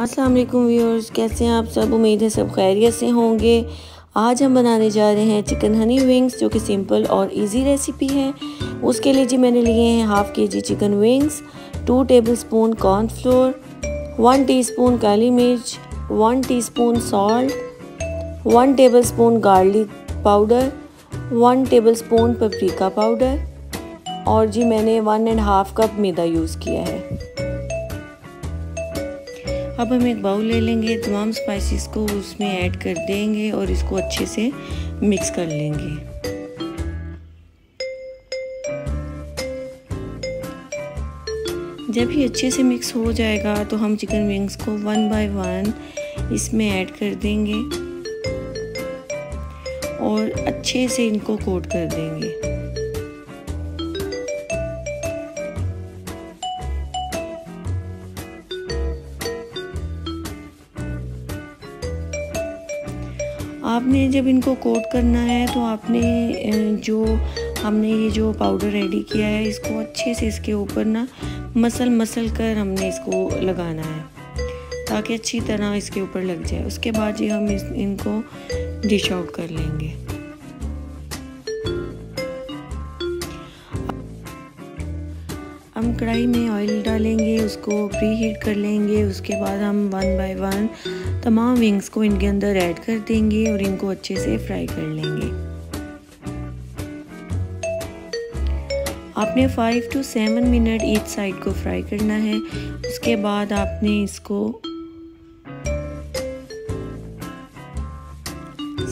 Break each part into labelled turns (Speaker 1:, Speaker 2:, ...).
Speaker 1: अस्सलाम वालेकुम व्यूअर्स कैसे हैं आप सब? उम्मीद है सब खैरियत से होंगे। आज हम बनाने जा रहे हैं चिकन हनी विंग्स जो कि सिंपल और इजी रेसिपी है। उसके लिए जी मैंने लिए हैं half K G chicken wings two tablespoon cornflour one teaspoon काली मिर्च one teaspoon salt one tablespoon garlic powder one tablespoon paprika powder और जी मैंने वन एंड हाफ़ कप मैदा यूज़ किया है। अब हम एक बाउल ले लेंगे, तमाम स्पाइसेस को उसमें ऐड कर देंगे और इसको अच्छे से मिक्स कर लेंगे। जब ये अच्छे से मिक्स हो जाएगा तो हम चिकन विंग्स को वन बाय वन इसमें ऐड कर देंगे और अच्छे से इनको कोट कर देंगे। आपने जब इनको कोट करना है तो आपने जो हमने ये जो पाउडर रेडी किया है, इसको अच्छे से इसके ऊपर ना मसल मसल कर हमने इसको लगाना है, ताकि अच्छी तरह इसके ऊपर लग जाए। उसके बाद ये हम इस, इनको डिश आउट कर लेंगे। कढ़ाई में ऑयल डालेंगे, उसको प्री हीट कर लेंगे, उसके बाद हम वन बाय वन तमाम विंग्स को इनके अंदर ऐड कर देंगे और इनको अच्छे से फ्राई कर लेंगे। आपने five to seven minute each side को फ्राई करना है। उसके बाद आपने इसको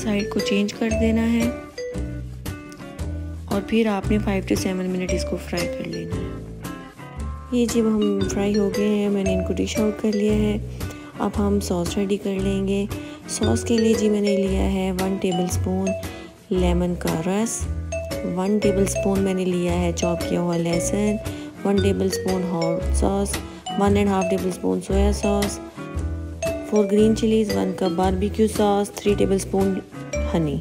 Speaker 1: साइड को चेंज कर देना है। और फिर आपने फाइव टू सेवन मिनट इसको फ्राई कर लेना है। ये जब हम फ्राई हो गए हैं, मैंने इनको डिश आउट कर लिया है। अब हम सॉस रेडी कर लेंगे। सॉस के लिए जी मैंने लिया है वन टेबल स्पून लेमन का रस। वन टेबल स्पून मैंने लिया है चॉप किया हुआ लहसुन। One tablespoon hot sauce one and half tablespoon soya sauce four green chillies one cup barbecue sauce three tablespoon honey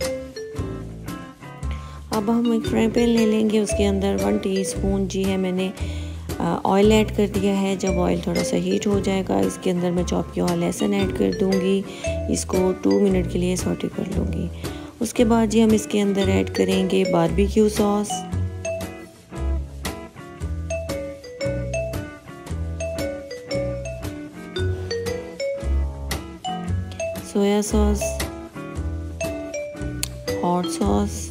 Speaker 1: अब हम एक फ्राई पैन ले लेंगे। उसके अंदर वन टीस्पून जी है मैंने ऑयल ऐड कर दिया है। जब ऑयल थोड़ा सा हीट हो जाएगा, इसके अंदर मैं चॉप किया हुआ लहसुन ऐड कर दूँगी। इसको टू मिनट के लिए सॉटे कर लूँगी। उसके बाद जी हम इसके अंदर ऐड करेंगे barbecue sauce soya sauce, hot sauce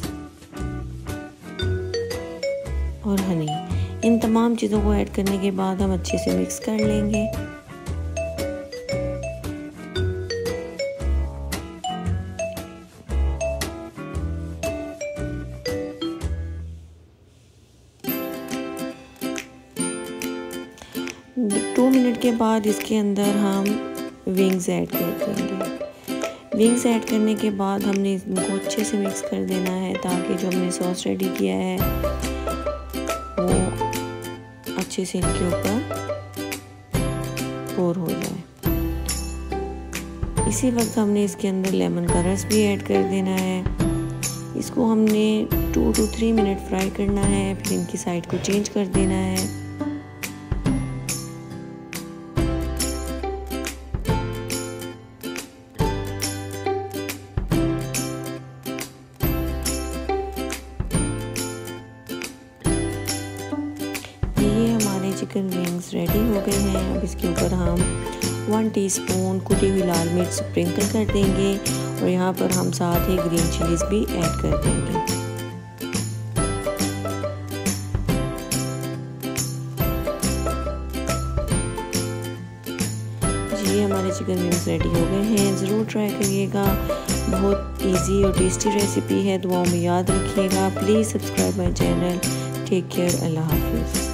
Speaker 1: और हनी इन तमाम चीज़ों को ऐड करने के बाद हम अच्छे से मिक्स कर लेंगे। टू मिनट के बाद इसके अंदर हम विंग्स ऐड कर देंगे। विंग्स ऐड करने के बाद हमने इनको अच्छे से मिक्स कर देना है ताकि जो हमने सॉस रेडी किया है अच्छे से इनके ऊपर पोर हो जाए। इसी वक्त हमने इसके अंदर लेमन का रस भी ऐड कर देना है। इसको हमने two to three minute fry करना है, फिर इनकी साइड को चेंज कर देना है। चिकन विंग्स रेडी हो गए हैं। अब इसके ऊपर हम वन टीस्पून कुटी हुई लाल मिर्च स्प्रिंकल कर देंगे और यहाँ पर हम साथ ही ग्रीन चिलीज़ भी ऐड कर देंगे। जी, हमारे चिकन विंग्स रेडी हो गए हैं। ज़रूर ट्राई करिएगा। बहुत इजी और टेस्टी रेसिपी है। दुआओं में याद रखिएगा। Please subscribe my channel take care अल्लाह हाफिज़।